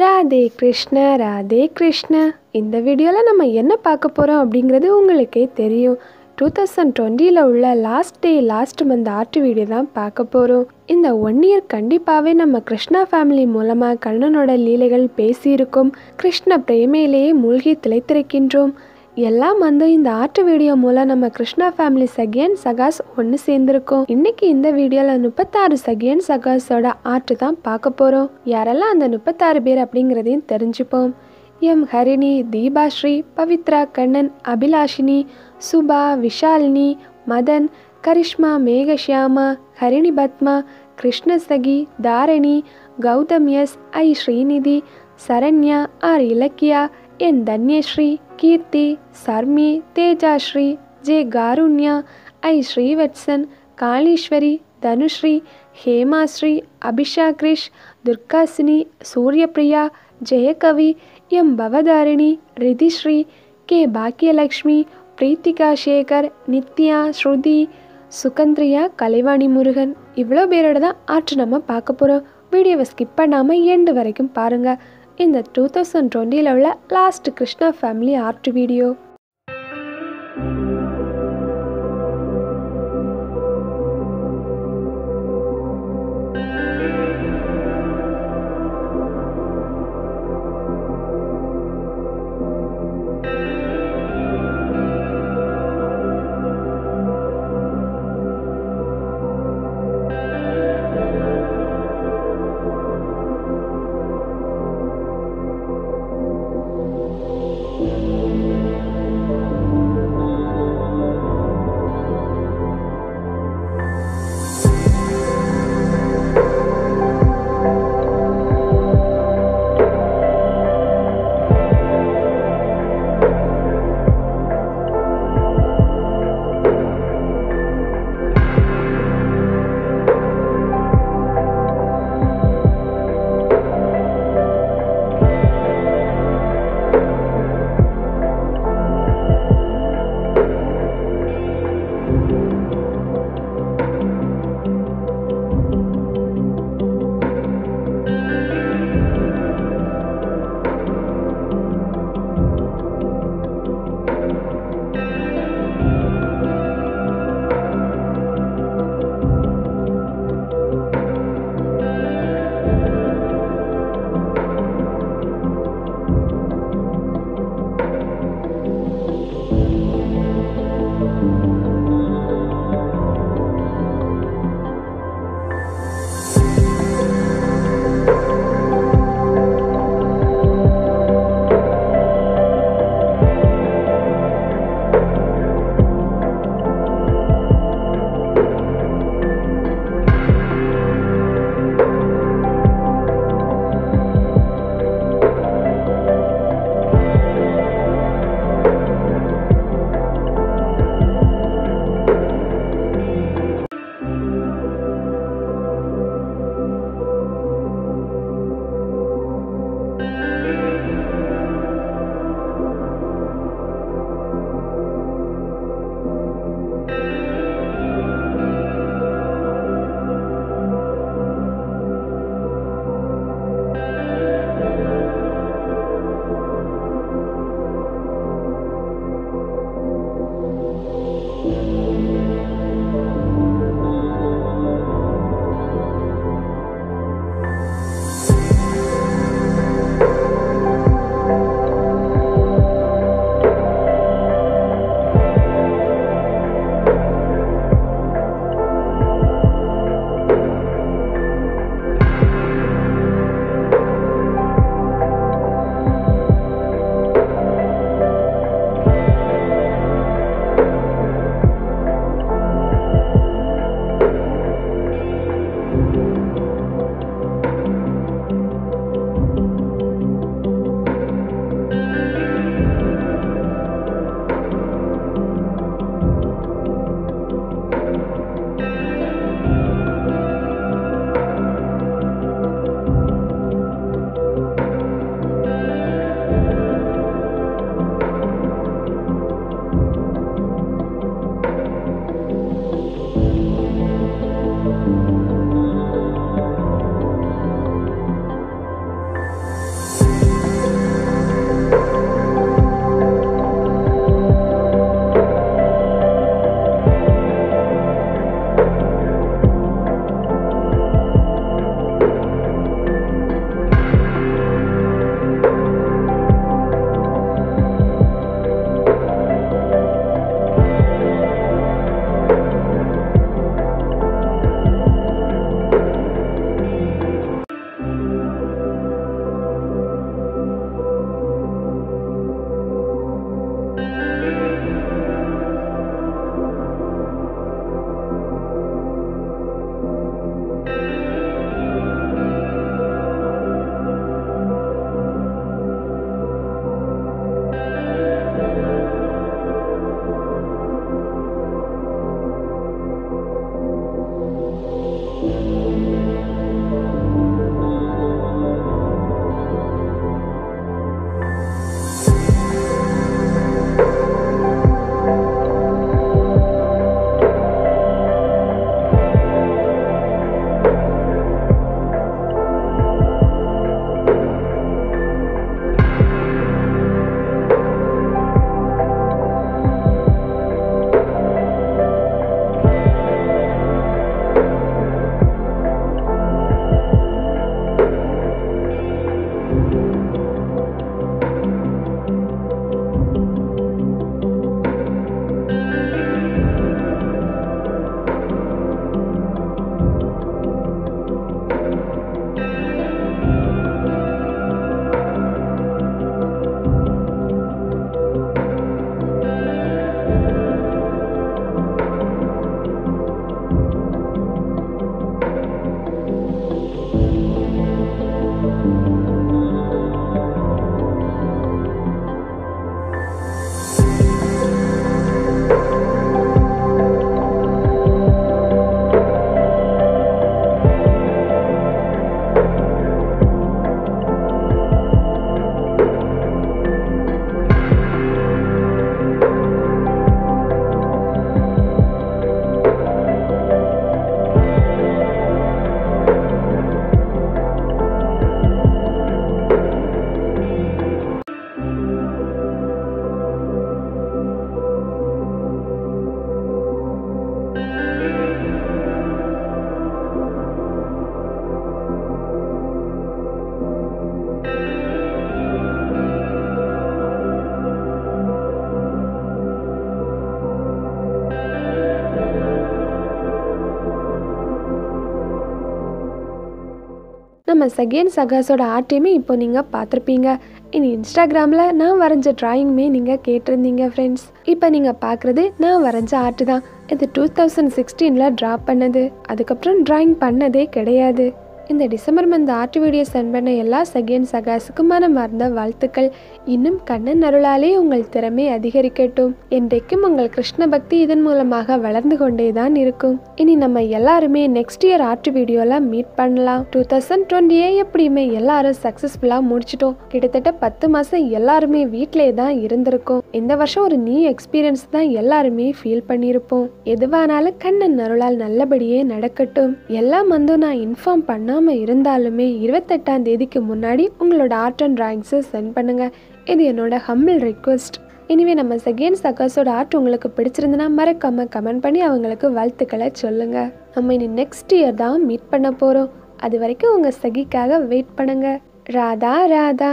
ராதே கிருஷ்ண ராதே கிருஷ்ண. இந்த வீடியோவில் நம்ம என்ன பார்க்க போகிறோம் அப்படிங்கிறது உங்களுக்கே தெரியும். டூ தௌசண்ட் டுவெண்ட்டியில் உள்ள last day last month art video தான் பார்க்க போகிறோம் இந்த ஒன் இயர் கண்டிப்பாகவே நம்ம கிருஷ்ணா ஃபேமிலி மூலமாக கண்ணனோட லீலைகள் பேசியிருக்கோம். கிருஷ்ண பிரேமையிலேயே மூழ்கி திளைத்திருக்கின்றோம். எல்லாம் வந்து இந்த ஆர்ட் வீடியோ மூலம் நம்ம கிருஷ்ணா ஃபேமிலி செகண்ட் சகாஸ் ஒன்று சேர்ந்துருக்கோம். இன்னைக்கு இந்த வீடியோவில் முப்பத்தாறு செகண்ட் சகாஸோட ஆர்ட் தான் பார்க்க போகிறோம் யாரெல்லாம் அந்த முப்பத்தாறு பேர் அப்படிங்கிறதையும் தெரிஞ்சுப்போம். M. Harini Deepashree Pavithra Kannan Abhilashini Subha Vishalini Madhan Karishma Meghashyama Harini Padma Krishnasakhi Dharani Gautham S I Srinidhi Saranya R Ilakkiya N Dhanyashree. Keerthi Sharmi Tejashree J Karunya I. Srivatsan Kaleeswari Dhanushree Hemashree Abisha Krish Durgasini Suryapriya Jayakavi M. Bhavatharini Rithishree K. Bhagyalakshmi Preethika Sekar Nithya Shruthi Suganthriya Kalaivani Murugan. இவ்வளோ பேரோட தான் ஆற்று நம்ம பார்க்க போகிறோம் வீடியோவை skip பண்ணாமல் end வரைக்கும் பாருங்கள் இந்த டூ தௌசண்ட் டுவெண்ட்டி உள்ள last Krishna family art video நம்ம செகண்ட் சகாஸோட ஆர்ட்டையுமே இப்போ நீங்கள் பார்த்துருப்பீங்க. இனி இன்ஸ்டாகிராமில் நான் வரைஞ்ச ட்ராயிங்குமே நீங்கள் கேட்டிருந்தீங்க ஃப்ரெண்ட்ஸ் இப்போ நீங்கள் பார்க்குறது நான் வரைஞ்ச ஆர்ட் தான். இது டூ தௌசண்ட் சிக்ஸ்டீனில் ட்ரா பண்ணது. அதுக்கப்புறம் ட்ராயிங் பண்ணதே கிடையாது. இந்த December month art video sent பண்ண எல்லா செகண்ட் சகாஸுக்கும் மனமார்ந்த வாழ்த்துக்கள். இன்னும் கண்ணன் அருளாலே உங்கள் திறமை அதிகரிக்கட்டும். என்றைக்கும் உங்கள் கிருஷ்ண பக்தி இதன் மூலமாக வளர்ந்து கொண்டே தான் இருக்கும். இனி நம்ம எல்லாருமே நெக்ஸ்ட் இயர் ஆர்ட் வீடியோல மீட் பண்ணலாம். டூ தௌசண்ட் டுவெண்ட்டியே எப்படியுமே எல்லாரும் சக்ஸஸ்ஃபுல்லாக முடிச்சிட்டோம். கிட்டத்தட்ட பத்து மாதம் எல்லாருமே வீட்டிலே தான் இருந்திருக்கோம். இந்த வருஷம் ஒரு நியூ எக்ஸ்பீரியன்ஸ் தான் எல்லாருமே ஃபீல் பண்ணியிருப்போம். எதுவானாலும் கண்ணன் அருளால் நல்லபடியே நடக்கட்டும். எல்லாம் வந்து நான் இன்ஃபார்ம் பண்ணாமல் இருந்தாலுமே இருபத்தெட்டாம் தேதிக்கு முன்னாடி உங்களோட ஆர்ட் அண்ட் ட்ராயிங்ஸை சென்ட் பண்ணுங்கள் இது என்னோட ஹம்பிள் ரிக்வெஸ்ட் இனிவே நம்ம செகண்ட் சக்கர்ஸோட ஆர்ட் உங்களுக்கு பிடிச்சிருந்துன்னா மறக்காமல் கமெண்ட் பண்ணி அவங்களுக்கு வாழ்த்துக்களை சொல்லுங்கள் நம்ம இனி நெக்ஸ்ட் இயர் தான் மீட் பண்ண போகிறோம் அது வரைக்கும் உங்கள் சகிக்காக வெயிட் பண்ணுங்கள் ராதா ராதா.